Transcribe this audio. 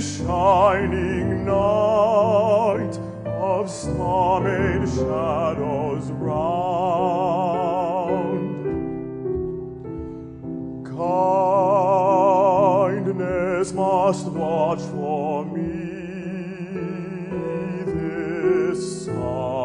shining night of star made shadows round. Kindness must watch for me this summer.